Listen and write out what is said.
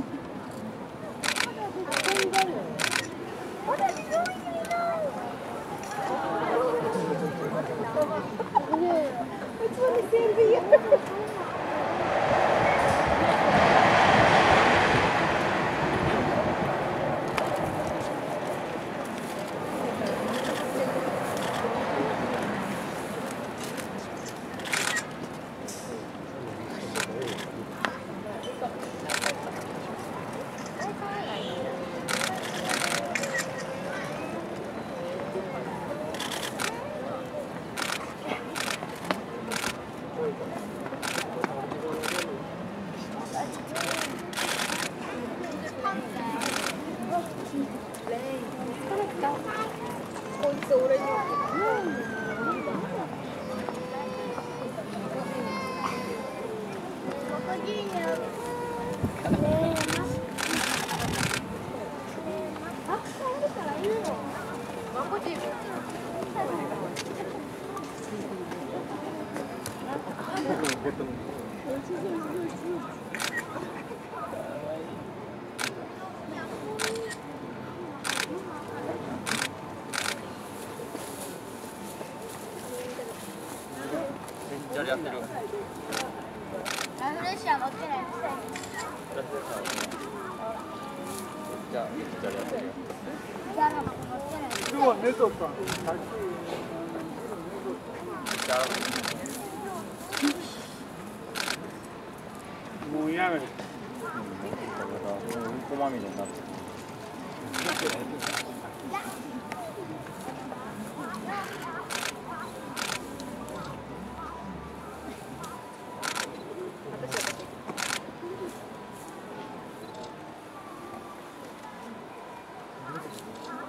Yeah. やってる。ラフレッシャー持ってないじゃあ、じゃあやってるよ。ギャラも持ってない今日は寝とったんじゃあ、もう。やめる。う。んこまみれになってる。あれ?